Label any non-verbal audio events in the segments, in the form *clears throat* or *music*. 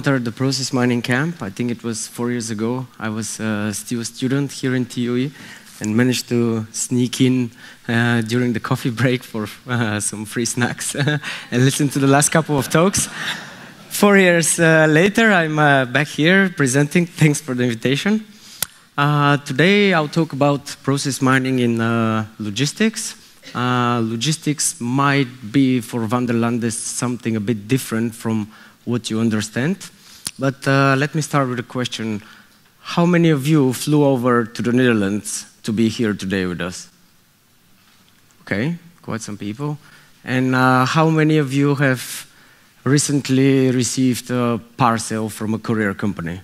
encountered the process mining camp, I think it was four years ago. I was uh, still a student here in TUE and managed to sneak in uh, during the coffee *laughs* break for uh, some free snacks *laughs* and listen to the last couple of talks. Four years uh, later, I'm uh, back here presenting. Thanks for the invitation. Uh, today, I'll talk about process mining in logistics. logistics might be for Vanderlande something a bit different from what you understand. But uh, let me start with a question. How many of you flew over to the Netherlands to be here today with us? Okay, quite some people. And uh, how many of you have recently received a parcel from a courier company?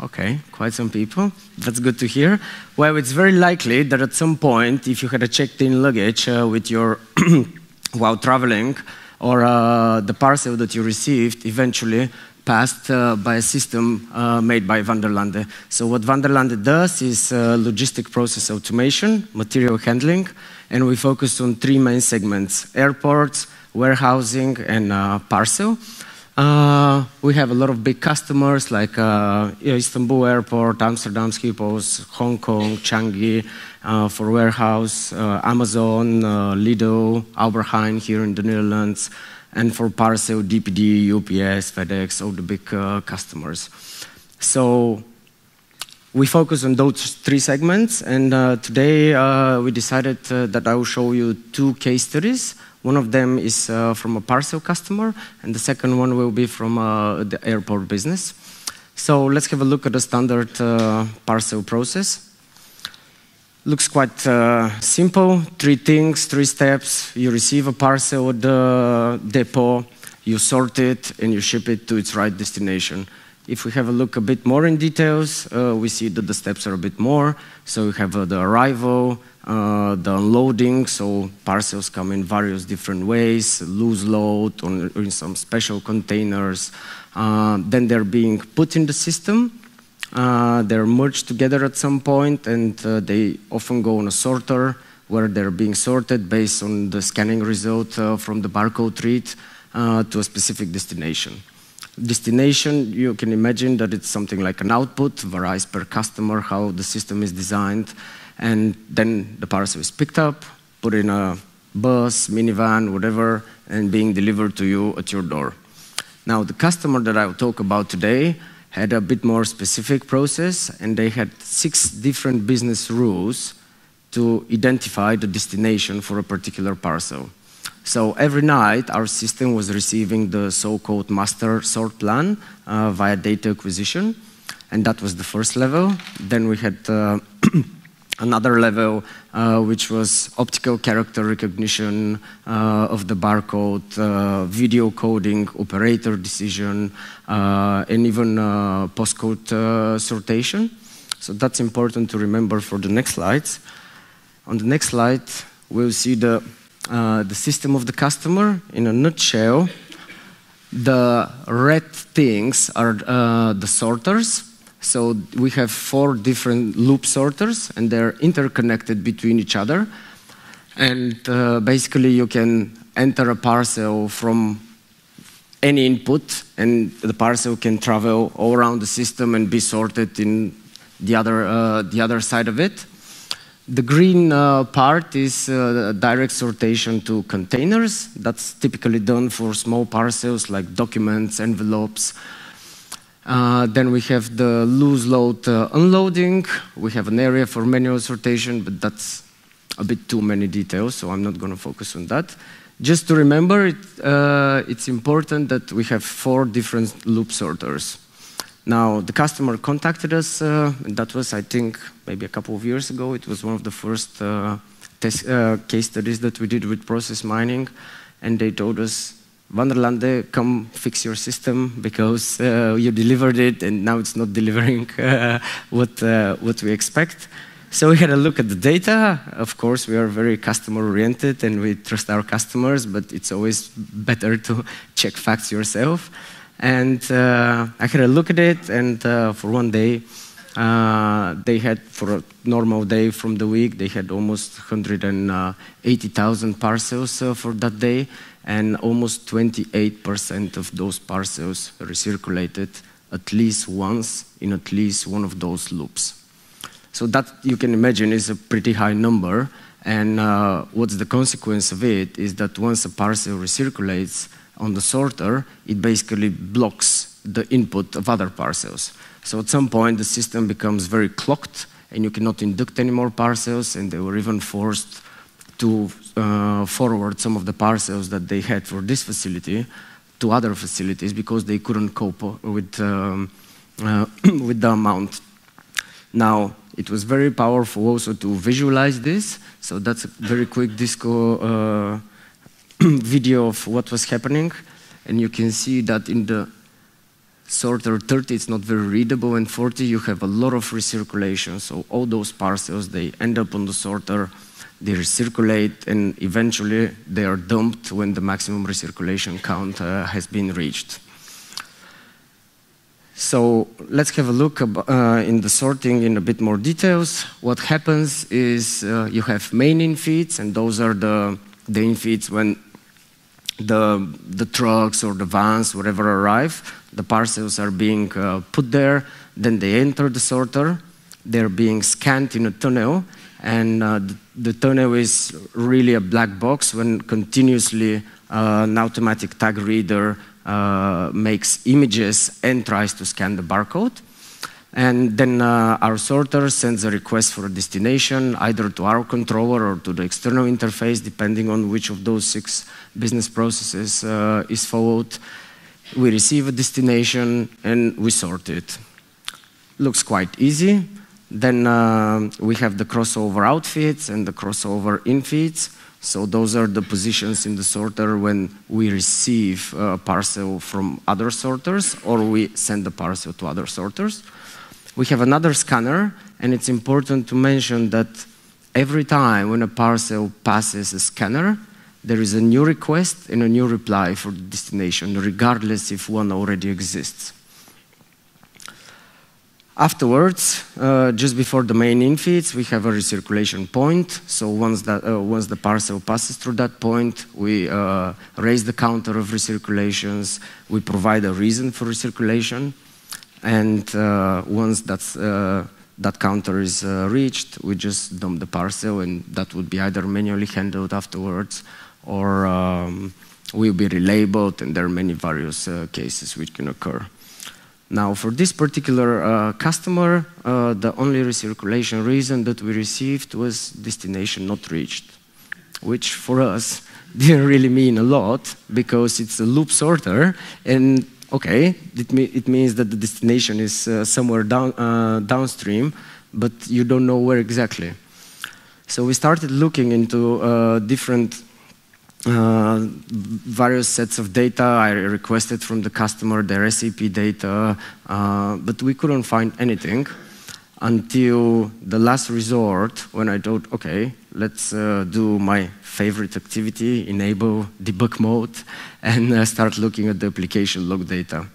Okay, quite some people. That's good to hear. Well, it's very likely that at some point, if you had a checked-in luggage uh, with your *clears throat* while traveling, or uh, the parcel that you received eventually passed uh, by a system uh, made by Vanderlande. So what Vanderlande does is uh, logistic process automation, material handling, and we focus on three main segments, airports, warehousing, and uh, parcel. Uh, we have a lot of big customers like uh, Istanbul Airport, Amsterdam Schiphol, Hong Kong, Changi uh, for warehouse, uh, Amazon, uh, Lidl, Albert Heijn here in the Netherlands, and for parcel, DPD, UPS, FedEx, all the big uh, customers. So we focus on those three segments, and today we decided that I will show you two case studies one of them is uh, from a parcel customer, and the second one will be from uh, the airport business. So let's have a look at the standard uh, parcel process. Looks quite uh, simple. Three things, three steps. You receive a parcel at the depot, you sort it, and you ship it to its right destination. If we have a look a bit more in details, uh, we see that the steps are a bit more. So we have uh, the arrival, uh, the unloading, so parcels come in various different ways, loose load or in some special containers. Then they're being put in the system. Uh, they're merged together at some point and uh, they often go on a sorter where they're being sorted based on the scanning result uh, from the barcode read to a specific destination. Destination, you can imagine that it's something like an output, varies per customer, how the system is designed. And then the parcel is picked up, put in a bus, minivan, whatever, and being delivered to you at your door. Now, the customer that I will talk about today had a bit more specific process, and they had six different business rules to identify the destination for a particular parcel. So every night, our system was receiving the so-called master sort plan uh, via data acquisition, and that was the first level. Then we had uh, *clears throat* another level, uh, which was optical character recognition uh, of the barcode, uh, video coding, operator decision, uh, and even postcode sortation. So that's important to remember for the next slides. On the next slide, we'll see the, the system of the customer in a nutshell. The red things are the sorters, so we have four different loop sorters, and they're interconnected between each other. And uh, basically, you can enter a parcel from any input, and the parcel can travel all around the system and be sorted in the other, uh, the other side of it. The green uh, part is uh, direct sortation to containers. That's typically done for small parcels like documents, envelopes, uh, then we have the loose load uh, unloading. We have an area for manual sortation, but that's a bit too many details, so I'm not going to focus on that. Just to remember, it, uh, it's important that we have four different loop sorters. Now, the customer contacted us, uh, that was, I think, maybe a couple of years ago. It was one of the first uh, test, case studies that we did with process mining, and they told us Vanderlande, come fix your system because uh, you delivered it and now it's not delivering *laughs* uh, what, uh, what we expect. So we had a look at the data. Of course, we are very customer oriented and we trust our customers, but it's always better to *laughs* check facts yourself. And uh, I had a look at it, and uh, for one day, uh, they had, for a normal day from the week, they had almost 180,000 parcels uh, for that day. and almost 28% of those parcels recirculated at least once in at least one of those loops. So that you can imagine is a pretty high number, and uh, what's the consequence of it is that once a parcel recirculates on the sorter, it basically blocks the input of other parcels. So at some point, the system becomes very clocked, and you cannot induct any more parcels, and they were even forced to uh, forward some of the parcels that they had for this facility to other facilities because they couldn't cope with, um, uh, *clears throat* with the amount. Now, it was very powerful also to visualize this, so that's a very quick disco uh, *clears throat* video of what was happening, and you can see that in the sorter 30 it's not very readable, and 40 you have a lot of recirculation, so all those parcels, they end up on the sorter, they recirculate, and eventually they are dumped when the maximum recirculation count uh, has been reached. So let's have a look uh, in the sorting in a bit more details. What happens is uh, you have main in feeds, and those are the, the in feeds when the, the trucks or the vans, whatever arrive, the parcels are being uh, put there, then they enter the sorter, they're being scanned in a tunnel, and uh, the, the, tunnel is really a black box when continuously uh, an automatic tag reader uh, makes images and tries to scan the barcode. And then uh, our sorter sends a request for a destination, either to our controller or to the external interface, depending on which of those six business processes uh, is followed. We receive a destination and we sort it. Looks quite easy. Then uh, we have the crossover out feeds and the crossover in feeds. So those are the positions in the sorter when we receive a parcel from other sorters or we send the parcel to other sorters. We have another scanner, and it's important to mention that every time when a parcel passes a scanner, there is a new request and a new reply for the destination, regardless if one already exists. Afterwards, uh, just before the main infeeds, we have a recirculation point. So once, that, uh, once the parcel passes through that point, we uh, raise the counter of recirculations. We provide a reason for recirculation. And uh, once that's, uh, that counter is uh, reached, we just dump the parcel, and that would be either manually handled afterwards or um, will be relabeled, and there are many various cases which can occur. Now, for this particular uh, customer, uh, the only recirculation reason that we received was destination not reached, which for us *laughs* didn't really mean a lot because it's a loop sorter, and okay, it, me it means that the destination is uh, somewhere down, uh, downstream, but you don't know where exactly. So we started looking into uh, different uh, various sets of data. I requested from the customer their SAP data, uh, but we couldn't find anything until the last resort when I thought, okay, let's uh, do my favorite activity, enable debug mode, *laughs* and uh, start looking at the application log data.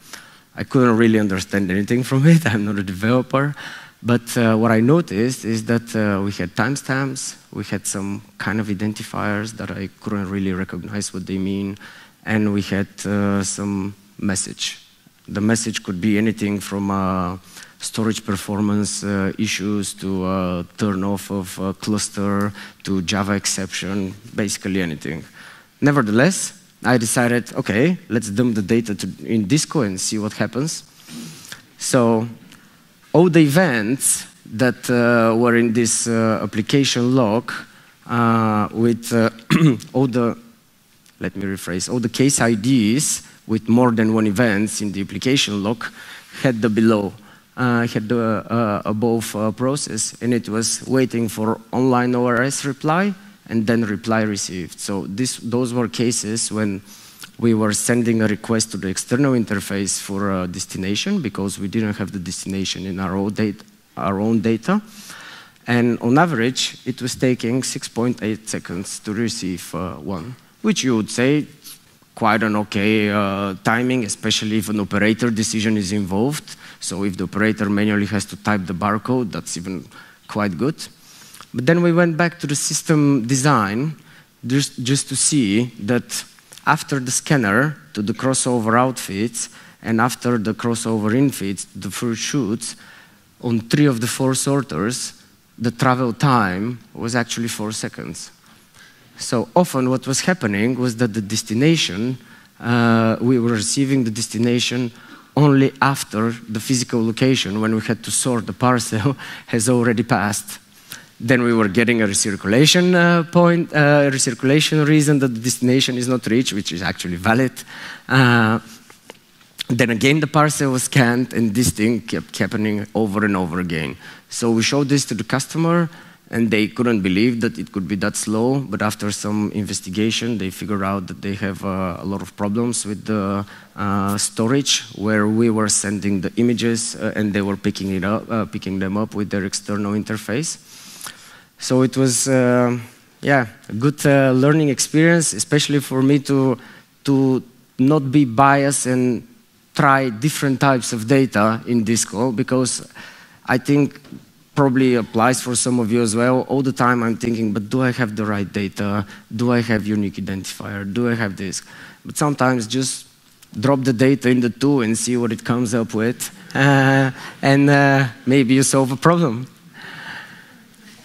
I couldn't really understand anything from it. *laughs* I'm not a developer. But uh, what I noticed is that uh, we had timestamps, we had some kind of identifiers that I couldn't really recognize what they mean, and we had uh, some message. The message could be anything from uh, storage performance uh, issues to uh, turn off of a cluster to Java exception, basically anything. Nevertheless, I decided, okay, let's dump the data in Disco and see what happens. So all the events that uh, were in this uh, application log uh, with uh, *clears throat* all the, let me rephrase, all the case IDs with more than one events in the application log had the below, uh, had the uh, above process, and it was waiting for online ORS reply and then reply received. So this, those were cases when we were sending a request to the external interface for a destination because we didn't have the destination in our own, data, our own data. And on average, it was taking 6.8 seconds to receive uh, one, which you would say quite an okay uh, timing, especially if an operator decision is involved. So if the operator manually has to type the barcode, that's even quite good. But then we went back to the system design just, just to see that after the scanner to the crossover outfeeds, and after the crossover infeeds, the first chutes, on three of the four sorters, the travel time was actually four seconds. So often what was happening was that the destination, uh, we were receiving the destination only after the physical location, when we had to sort the parcel, *laughs* has already passed. Then we were getting a recirculation uh, point, uh, recirculation reason that the destination is not reached, which is actually valid. Uh, then again, the parcel was scanned, and this thing kept happening over and over again. So we showed this to the customer, and they couldn't believe that it could be that slow. But after some investigation, they figured out that they have uh, a lot of problems with the uh, storage, where we were sending the images, uh, and they were picking it up, uh, picking them up with their external interface. So it was, uh, yeah, a good uh, learning experience, especially for me to to not be biased and try different types of data in this call because I think probably applies for some of you as well. All the time I'm thinking, but do I have the right data? Do I have unique identifier? Do I have this? But sometimes just drop the data in the tool and see what it comes up with, uh, *laughs* and uh, maybe you solve a problem.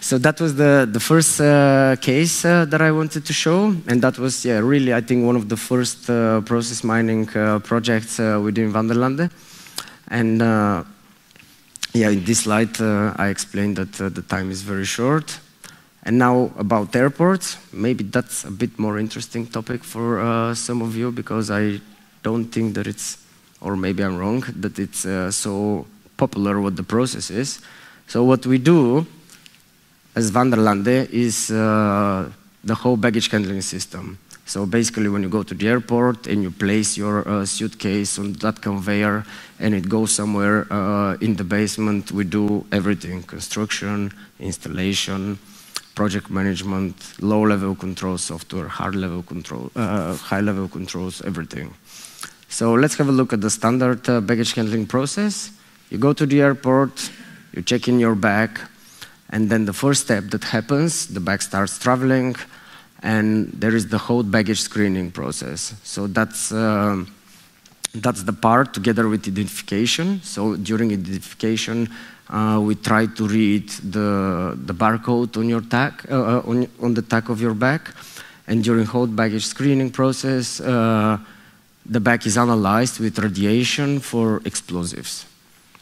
So that was the, the first uh, case uh, that I wanted to show, and that was, yeah, really, I think, one of the first uh, process mining uh, projects within Vanderlande. And yeah, in this slide, uh, I explained that uh, the time is very short. And now about airports, maybe that's a bit more interesting topic for uh, some of you because I don't think that it's, or maybe I'm wrong, that it's so popular what the process is. So what we do as Vanderlande is uh, the whole baggage handling system. So basically, when you go to the airport and you place your uh, suitcase on that conveyor and it goes somewhere uh, in the basement, we do everything construction, installation, project management, low level control software, hard level control, uh, high level controls, everything. So let's have a look at the standard uh, baggage handling process. You go to the airport, you check in your bag, and then the first step that happens, the bag starts traveling, and there is the whole baggage screening process. So that's, uh, that's the part together with identification. So during identification, uh, we try to read the, the barcode on your tag, uh, uh on, on the tag of your bag. And during whole baggage screening process, uh, the bag is analyzed with radiation for explosives.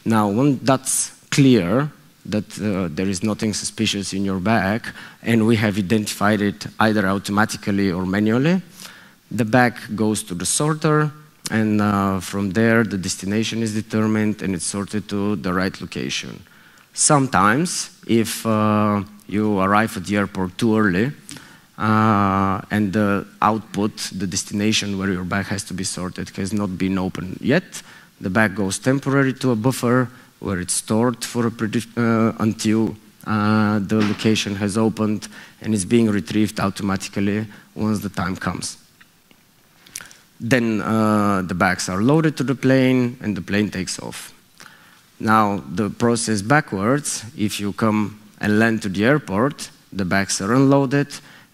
Now, when that's clear, that uh, there is nothing suspicious in your bag, and we have identified it either automatically or manually. The bag goes to the sorter, and uh, from there the destination is determined and it's sorted to the right location. Sometimes, if uh, you arrive at the airport too early, uh, and the output, the destination where your bag has to be sorted, has not been opened yet, the bag goes temporarily to a buffer where it's stored for a uh, until uh, the location has opened and is being retrieved automatically once the time comes. Then uh, the bags are loaded to the plane and the plane takes off. Now, the process backwards, if you come and land to the airport, the bags are unloaded,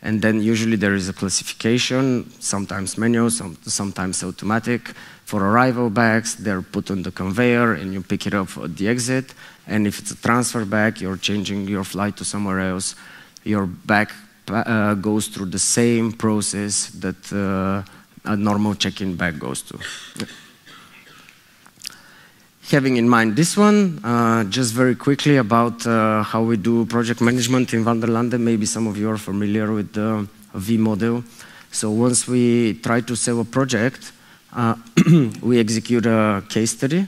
and then usually there is a classification, sometimes manual, some, sometimes automatic, for arrival bags, they're put on the conveyor and you pick it up at the exit. And if it's a transfer bag, you're changing your flight to somewhere else, your bag uh, goes through the same process that uh, a normal check-in bag goes to. Having in mind this one, uh, just very quickly about uh, how we do project management in Vanderlande. Maybe some of you are familiar with the V model. So once we try to sell a project, uh, *clears throat* we execute a case study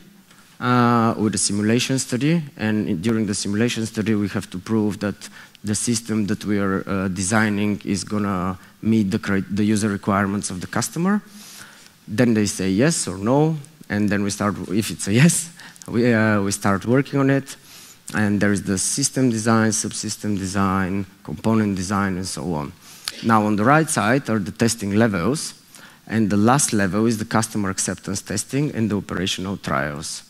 uh, with a simulation study, and during the simulation study, we have to prove that the system that we are uh, designing is gonna meet the, the user requirements of the customer. Then they say yes or no, and then we start, if it's a yes, we, uh, we start working on it. And there is the system design, subsystem design, component design, and so on. Now, on the right side are the testing levels. And the last level is the customer acceptance testing and the operational trials.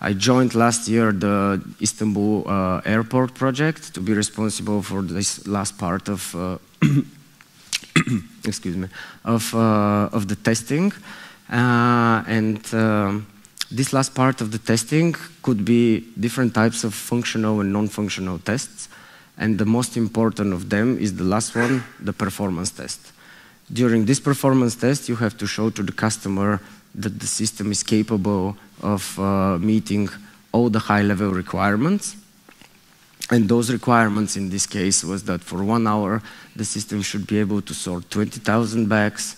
I joined last year the Istanbul uh, airport project to be responsible for this last part of, uh, *coughs* excuse me, of, uh, of the testing. Uh, and um, this last part of the testing could be different types of functional and non-functional tests. And the most important of them is the last one, the performance test. During this performance test, you have to show to the customer that the system is capable of uh, meeting all the high-level requirements. And those requirements in this case was that for one hour, the system should be able to sort 20,000 bags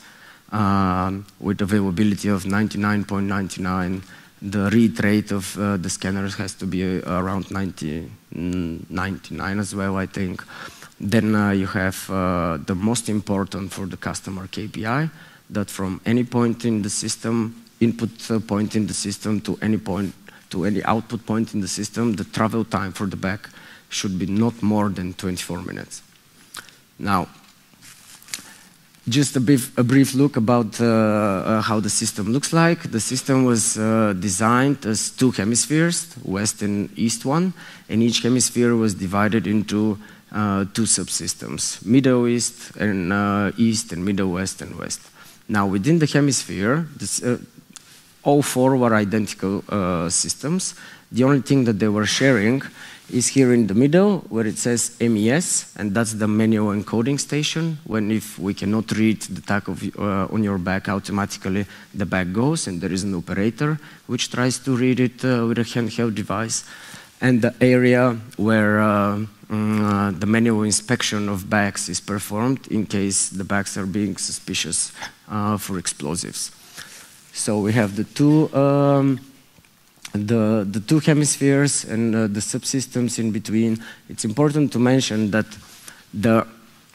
um, with availability of 99.99. The read rate of uh, the scanners has to be uh, around 90, 99 as well, I think. Then uh, you have uh, the most important for the customer KPI, that from any point in the system, input uh, point in the system to any point, to any output point in the system, the travel time for the back should be not more than 24 minutes. Now, just a brief, a brief look about uh, uh, how the system looks like. The system was uh, designed as two hemispheres, west and east one, and each hemisphere was divided into uh, two subsystems, Middle East and uh, East and Middle West and West. Now, within the hemisphere, this, uh, all four were identical systems. The only thing that they were sharing is here in the middle where it says MES, and that's the manual encoding station. When if we cannot read the tag of, uh, on your bag automatically, the bag goes, and there is an operator which tries to read it uh, with a handheld device. And the area where uh, mm, the manual inspection of bags is performed in case the bags are being suspicious uh, for explosives. So we have the two um, the, the two hemispheres and uh, the subsystems in between, it's important to mention that the,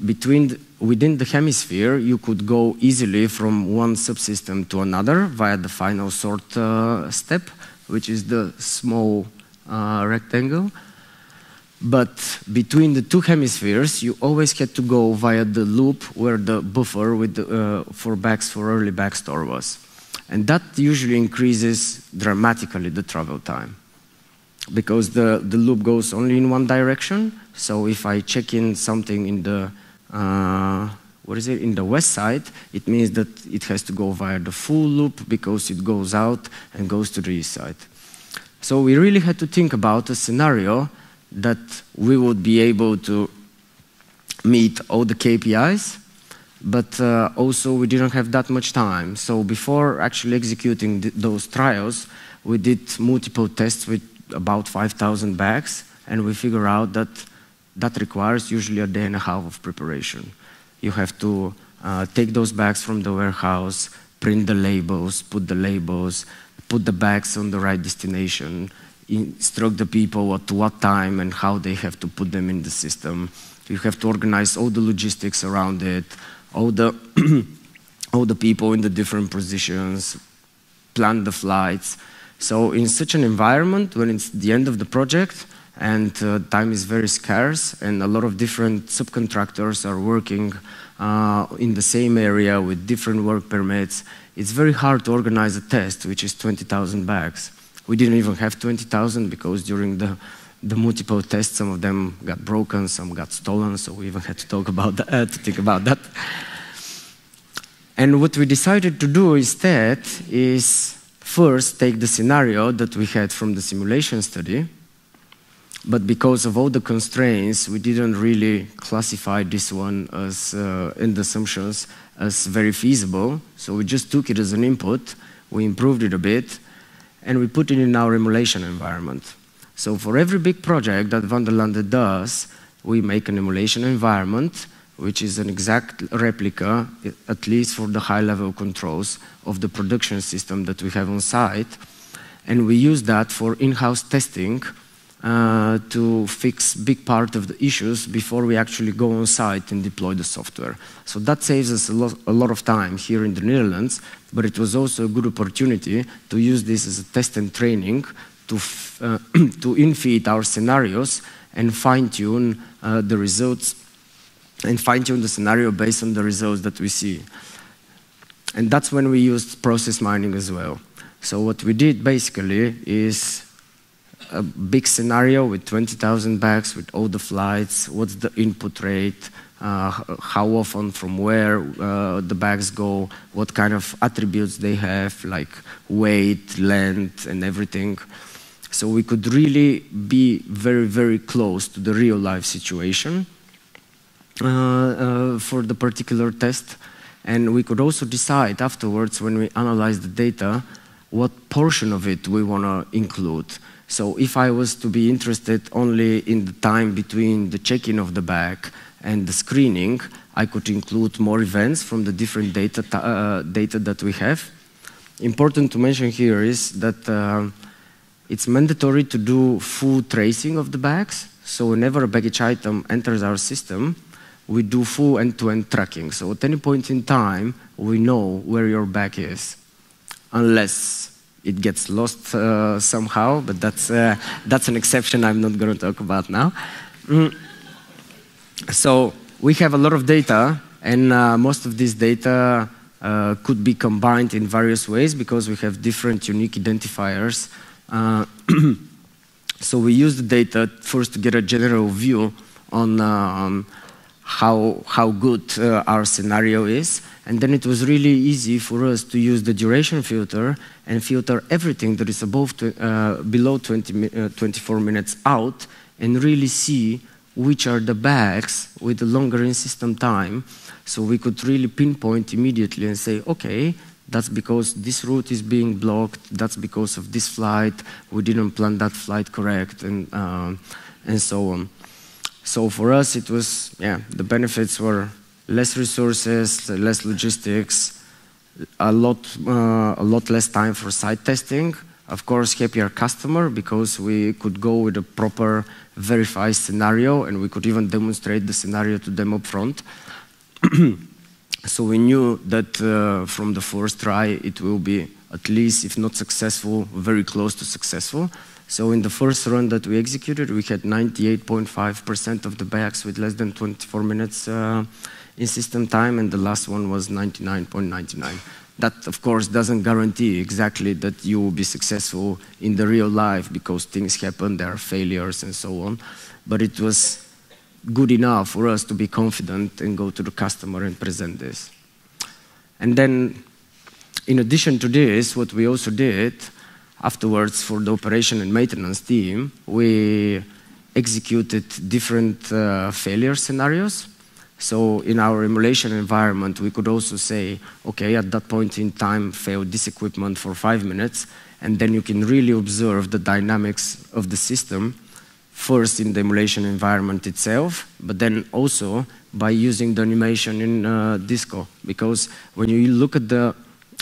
between the, within the hemisphere, you could go easily from one subsystem to another via the final sort uh, step, which is the small uh, rectangle. But between the two hemispheres, you always had to go via the loop where the buffer with the, uh, for bags for early bag store was. And that usually increases dramatically the travel time because the, the loop goes only in one direction. So if I check in something in the, uh, what is it, in the west side, it means that it has to go via the full loop because it goes out and goes to the east side. So we really had to think about a scenario that we would be able to meet all the KPIs but uh, also we didn't have that much time. So before actually executing th those trials, we did multiple tests with about 5,000 bags, and we figure out that that requires usually a day and a half of preparation. You have to uh, take those bags from the warehouse, print the labels, put the labels, put the bags on the right destination, instruct the people at what time and how they have to put them in the system. You have to organize all the logistics around it, all the, *clears throat* all the people in the different positions, plan the flights. So in such an environment, when it's the end of the project and uh, time is very scarce and a lot of different subcontractors are working uh, in the same area with different work permits, it's very hard to organize a test, which is 20,000 bags. We didn't even have 20,000 because during the, the multiple tests, some of them got broken, some got stolen, so we even had to talk about that, uh, *laughs* to think about that. And what we decided to do instead is first take the scenario that we had from the simulation study, but because of all the constraints, we didn't really classify this one as uh, in the assumptions as very feasible. So we just took it as an input, we improved it a bit, and we put it in our emulation environment. So for every big project that Vanderlande does, we make an emulation environment which is an exact replica, at least for the high-level controls of the production system that we have on site. And we use that for in-house testing uh, to fix big part of the issues before we actually go on site and deploy the software. So that saves us a a lot of time here in the Netherlands, but it was also a good opportunity to use this as a test and training to, uh, *clears throat* to infeed our scenarios and fine-tune uh, the results and fine-tune the scenario based on the results that we see. And that's when we used process mining as well. So what we did basically is a big scenario with 20,000 bags, with all the flights, what's the input rate, uh, how often, from where uh, the bags go, what kind of attributes they have, like weight, length, and everything. So we could really be very, very close to the real life situation uh, uh, for the particular test. And we could also decide afterwards, when we analyze the data, what portion of it we want to include. So if I was to be interested only in the time between the check-in of the bag and the screening, I could include more events from the different data, uh, data that we have. Important to mention here is that uh, it's mandatory to do full tracing of the bags. So whenever a baggage item enters our system, we do full end-to-end -end tracking. So at any point in time, we know where your bag is, unless it gets lost uh, somehow, but that's, uh, that's an exception I'm not going to talk about now. Mm. So we have a lot of data, and uh, most of this data uh, could be combined in various ways because we have different unique identifiers. Uh, *clears throat* so we use the data first to get a general view on um, how, how good uh, our scenario is. And then it was really easy for us to use the duration filter and filter everything that is above uh, below 20, uh, 24 minutes out and really see which are the bags with the longer in-system time. So we could really pinpoint immediately and say, okay, that's because this route is being blocked, that's because of this flight, we didn't plan that flight correct, and, uh, and so on. So for us, it was, yeah, the benefits were less resources, less logistics, a lot, uh, a lot less time for site testing. Of course, happier customer because we could go with a proper verified scenario and we could even demonstrate the scenario to them up front. *clears throat* so we knew that uh, from the first try it will be at least, if not successful, very close to successful. So in the first run that we executed, we had 98.5% of the bags with less than 24 minutes uh, in system time, and the last one was 99.99. That, of course, doesn't guarantee exactly that you will be successful in the real life because things happen, there are failures, and so on. But it was good enough for us to be confident and go to the customer and present this. And then, in addition to this, what we also did afterwards for the operation and maintenance team, we executed different uh, failure scenarios. So in our emulation environment, we could also say, okay, at that point in time, fail this equipment for five minutes, and then you can really observe the dynamics of the system, first in the emulation environment itself, but then also by using the animation in uh, Disco. Because when you look at the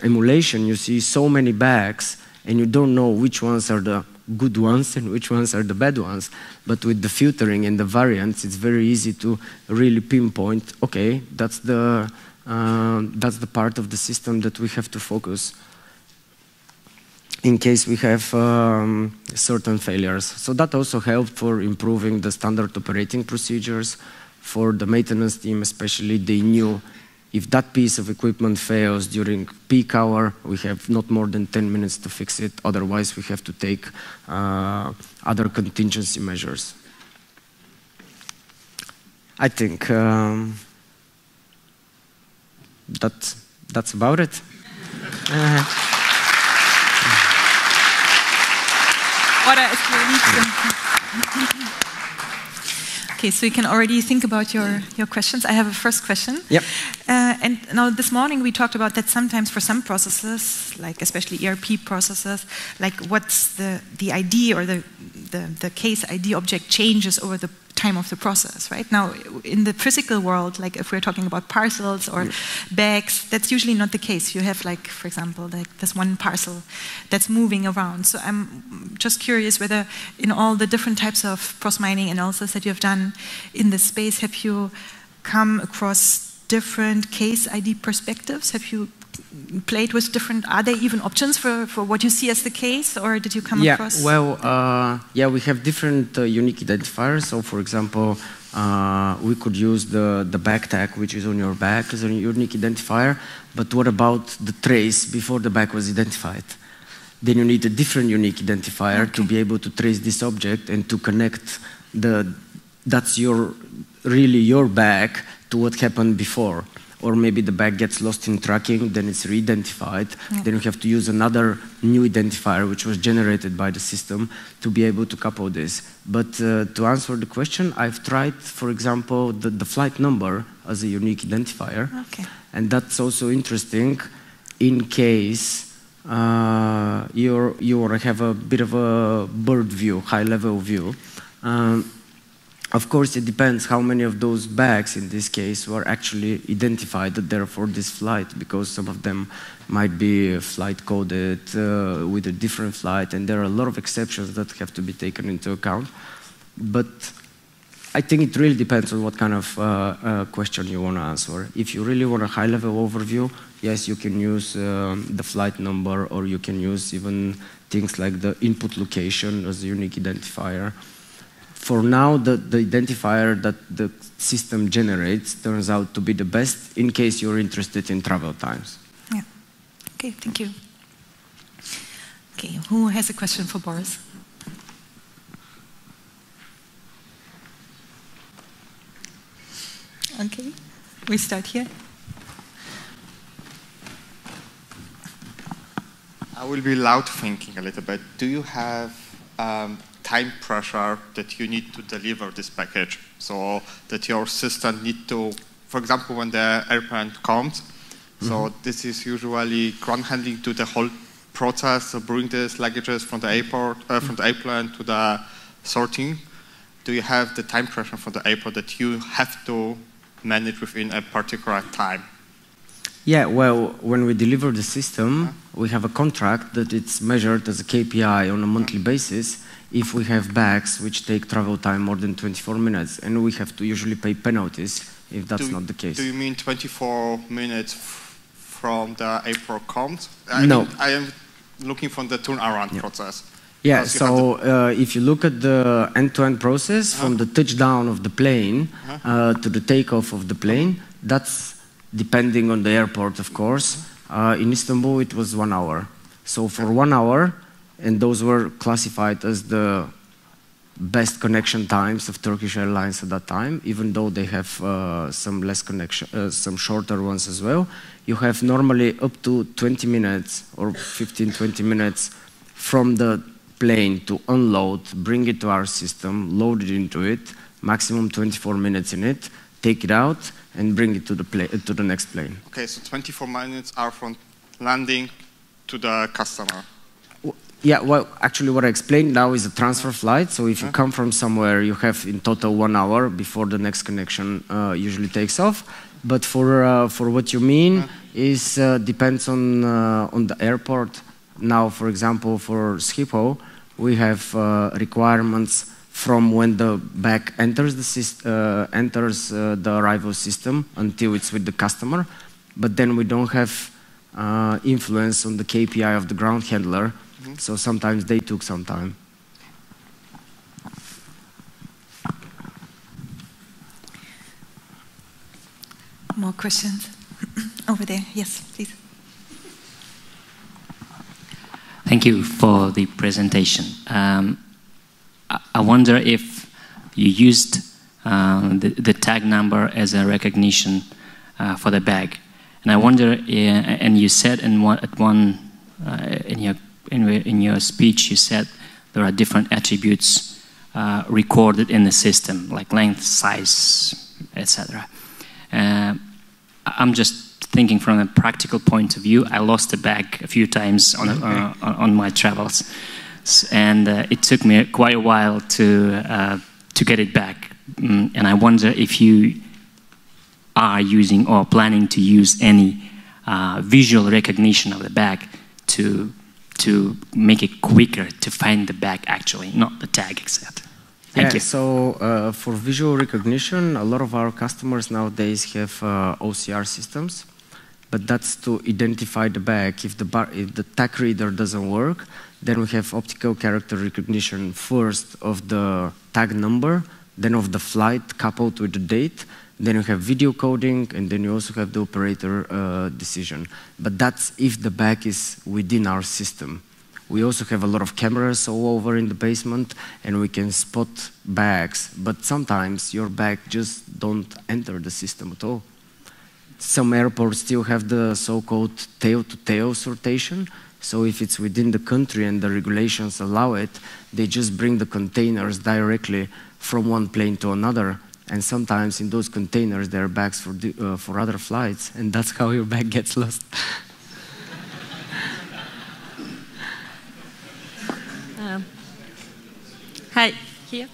emulation, you see so many bags and you don't know which ones are the good ones and which ones are the bad ones. But with the filtering and the variants, it's very easy to really pinpoint, okay, that's the, uh, that's the part of the system that we have to focus in case we have um, certain failures. So that also helped for improving the standard operating procedures for the maintenance team, especially they knew if that piece of equipment fails during peak hour, we have not more than 10 minutes to fix it. Otherwise, we have to take uh, other contingency measures. I think um, that, that's about it. uh. Oder Okay, so you can already think about your, your questions. I have a first question. Yep. Uh, and now this morning we talked about that sometimes for some processes, like especially ERP processes, like what's the, the ID or the, the, the case ID object changes over the time of the process, right? Now, in the physical world, like if we're talking about parcels or bags, that's usually not the case. You have, like, for example, like this one parcel that's moving around. So I'm just curious whether, in all the different types of cross mining analysis that you have done in this space, have you come across different case ID perspectives? Have you played with different, are there even options for, for what you see as the case, or did you come yeah, across? Well, uh, yeah, we have different uh, unique identifiers. So, for example, uh, we could use the, the bag tag, which is on your bag, as a unique identifier. But what about the trace before the bag was identified? Then you need a different unique identifier okay. to be able to trace this object and to connect the, that's your, really your bag to what happened before or maybe the bag gets lost in tracking, then it's re-identified. Yeah. Then you have to use another new identifier, which was generated by the system, to be able to couple this. But uh, to answer the question, I've tried, for example, the, the flight number as a unique identifier. Okay. And that's also interesting in case uh, you you have a bit of a bird view, high-level view. Um, of course, it depends how many of those bags, in this case, were actually identified for this flight, because some of them might be flight coded uh, with a different flight, and there are a lot of exceptions that have to be taken into account. But I think it really depends on what kind of uh, uh, question you want to answer. If you really want a high-level overview, yes, you can use um, the flight number, or you can use even things like the input location as a unique identifier for now, the, the identifier that the system generates turns out to be the best in case you're interested in travel times. Yeah. Okay, thank you. Okay, who has a question for Boris? Okay, we start here. I will be loud thinking a little bit. Do you have um, time pressure that you need to deliver this package. So that your system need to, for example, when the airplane comes, mm -hmm. so mm-hmm. this is usually ground handling to the whole process of bring these luggages from the airport, uh, from the airplane to the sorting. Do you have the time pressure from the airport that you have to manage within a particular time? Yeah, well, when we deliver the system, uh we have a contract that it's measured as a KPI on a monthly basis, if we have bags which take travel time more than 24 minutes, and we have to usually pay penalties if that's do, not the case. Do you mean 24 minutes from the airport comes? I no. Mean, I am looking from the turnaround yeah. process. Yeah, so uh, if you look at the end-to-end -end process, uh -huh. from the touchdown of the plane uh -huh. uh, to the takeoff of the plane, that's depending on the airport, of course. Uh, in Istanbul, it was one hour. So for one hour, and those were classified as the best connection times of Turkish Airlines at that time, even though they have uh, some less connection, uh, some shorter ones as well. You have normally up to 20 minutes or 15, 20 minutes from the plane to unload, bring it to our system, load it into it, maximum 24 minutes in it, take it out, and bring it to the, to the next plane. Okay, so 24 minutes are from landing to the customer. Yeah, well, actually, what I explained now is a transfer flight. So if you come from somewhere, you have in total one hour before the next connection uh, usually takes off. But for uh, for what you mean is uh, depends on uh, on the airport. Now, for example, for Schiphol, we have uh, requirements from when the bag enters the uh, enters the arrival system until it's with the customer. But then we don't have influence on the KPI of the ground handler -hmm. So sometimes they took some time. More questions? *clears throat* Over there, yes, please. Thank you for the presentation. Um, I wonder if you used uh, the, the, tag number as a recognition uh, for the bag. And I wonder, uh, and you said in one, at one uh, in your in, in your speech, you said there are different attributes uh, recorded in the system, like length, size, etc. Uh, I'm just thinking from a practical point of view. I lost a bag a few times on, uh, on my travels, and uh, it took me quite a while to uh, to get it back. Mm, and I wonder if you are using or planning to use any uh, visual recognition of the bag to to make it quicker to find the bag actually, not the tag etc. Thank yeah, you. So uh, for visual recognition, a lot of our customers nowadays have uh, OCR systems, but that's to identify the bag. If the, bar, if the tag reader doesn't work, then we have optical character recognition first of the tag number, then of the flight coupled with the date, then you have video coding, and then you also have the operator uh, decision. But that's if the bag is within our system. We also have a lot of cameras all over in the basement, and we can spot bags. But sometimes your bag just don't enter the system at all. Some airports still have the so-called tail-to-tail sortation. So if it's within the country and the regulations allow it, they just bring the containers directly from one plane to another. And sometimes in those containers, there are bags for, uh, for other flights, and that's how your bag gets lost. *laughs* um, hi, here.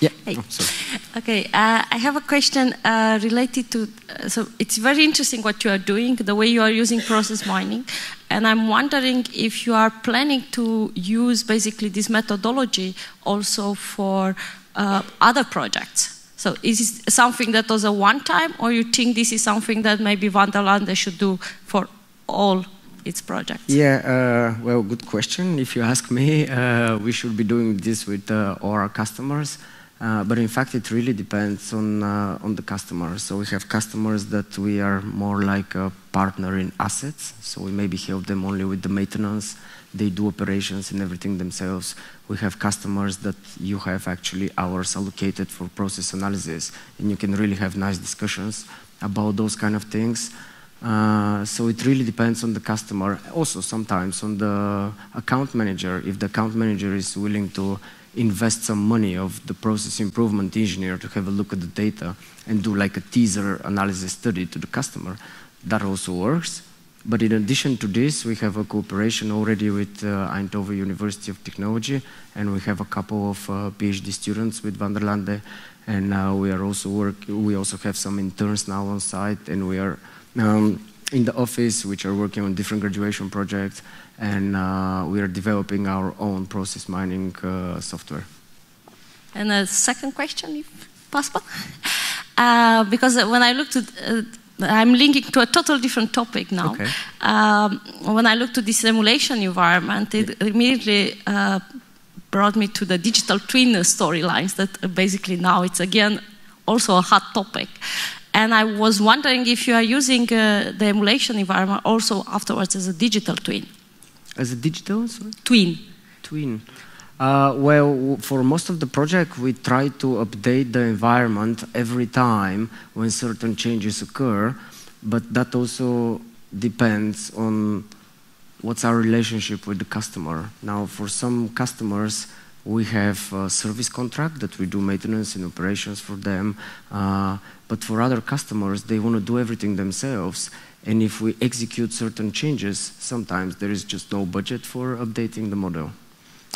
Yeah. Hey. Oh, sorry. Okay, uh, I have a question uh, related to. Uh, so it's very interesting what you are doing, the way you are using process mining, and I'm wondering if you are planning to use basically this methodology also for uh, other projects. So is this something that was a one-time, or you think this is something that maybe Vanderlande should do for all its projects? Yeah, uh, well, good question. If you ask me, uh, we should be doing this with uh, all our customers. Uh, but in fact, it really depends on, uh, on the customer. So we have customers that we are more like a partner in assets. So we maybe help them only with the maintenance. They do operations and everything themselves. We have customers that you have actually hours allocated for process analysis, and you can really have nice discussions about those kind of things. Uh, so it really depends on the customer. Also, sometimes on the account manager, if the account manager is willing to invest some money of the process improvement engineer to have a look at the data and do like a teaser analysis study to the customer. That also works. But in addition to this, we have a cooperation already with uh, Eindhoven University of Technology, and we have a couple of uh, PhD students with Vanderlande, der Lande, and uh, we are also work. We also have some interns now on site, and we are um, in the office, which are working on different graduation projects and uh, we are developing our own process mining uh, software. And a second question, if possible, *laughs* uh, because when I looked at, uh, I'm linking to a total different topic now. Okay. Um, when I looked to the simulation environment, it immediately uh, brought me to the digital twin storylines. That basically now it's again also a hot topic. And I was wondering if you are using uh, the emulation environment also afterwards as a digital twin. As a digital? Sorry? Twin. Twin. Uh, well, for most of the project, we try to update the environment every time when certain changes occur, but that also depends on what's our relationship with the customer. Now, for some customers, we have a service contract that we do maintenance and operations for them, uh, but for other customers, they want to do everything themselves. And if we execute certain changes, sometimes there is just no budget for updating the model.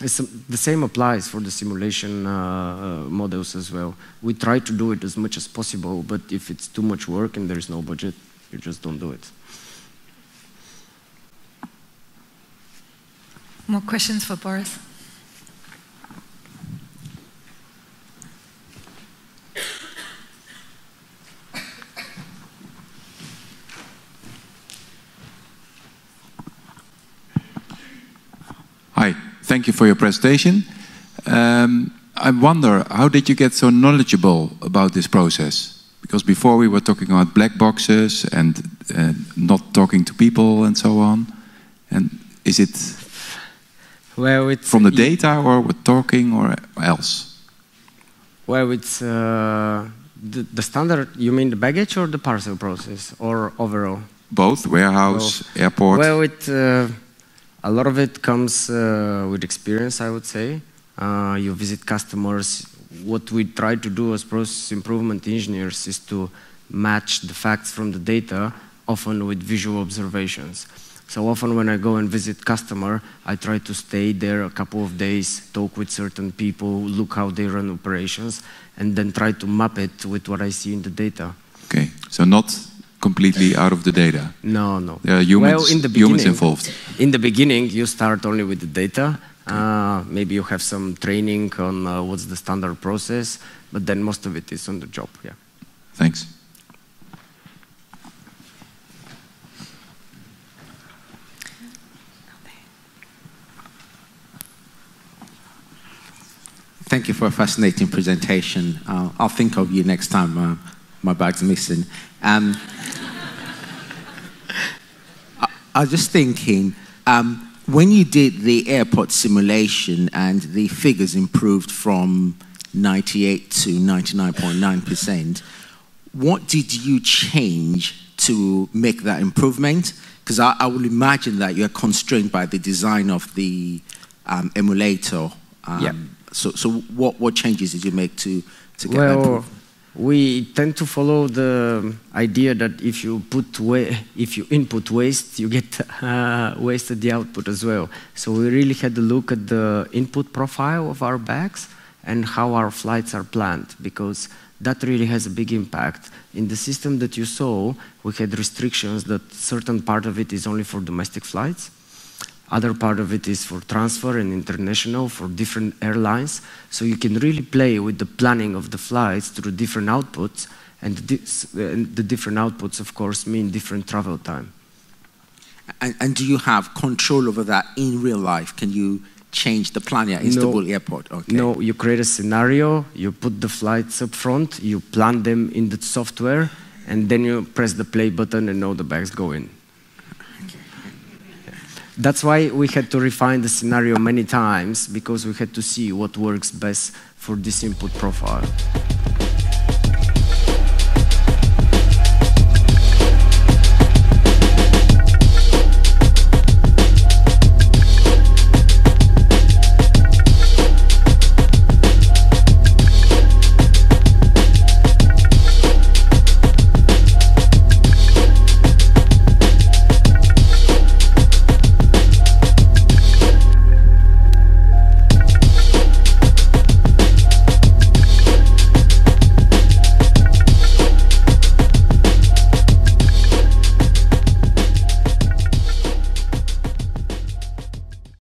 It's, the same applies for the simulation uh, uh, models as well. We try to do it as much as possible, but if it's too much work and there's no budget, you just don't do it. More questions for Boris? Hi, thank you for your presentation. Um, I wonder, how did you get so knowledgeable about this process? Because before we were talking about black boxes and uh, not talking to people and so on. And is it well, it's from the data or with talking or else? Well, it's uh, the, the standard. You mean the baggage or the parcel process or overall? Both warehouse, airport. Well, it. Uh, a lot of it comes uh, with experience, I would say. Uh, you visit customers. What we try to do as process improvement engineers is to match the facts from the data, often with visual observations. So often when I go and visit customer, I try to stay there a couple of days, talk with certain people, look how they run operations, and then try to map it with what I see in the data. Okay, so not completely out of the data? No, no. There are humans, well, in the humans involved. In the beginning, you start only with the data. Uh, maybe you have some training on uh, what's the standard process, but then most of it is on the job. Yeah. Thanks. Thank you for a fascinating presentation. Uh, I'll think of you next time uh, my bag's missing. Um, I, was just thinking, Um, when you did the airport simulation and the figures improved from 98 to 99.9%, what did you change to make that improvement? Because I, I would imagine that you're constrained by the design of the um, emulator. Um, Yeah. So, so what, what changes did you make to, to get that Well, improvement? We tend to follow the idea that if you put if you input waste, you get *laughs* uh, waste at the output as well. So we really had to look at the input profile of our bags and how our flights are planned because that really has a big impact. In the system that you saw, we had restrictions that certain part of it is only for domestic flights. Other part of it is for transfer and international for different airlines. So you can really play with the planning of the flights through different outputs. And the different outputs, of course, mean different travel time. And, and do you have control over that in real life? Can you change the plan at Istanbul Airport? Okay. No, you create a scenario, you put the flights up front, you plan them in the software, and then you press the play button and all the bags go in. That's why we had to refine the scenario many times because we had to see what works best for this input profile.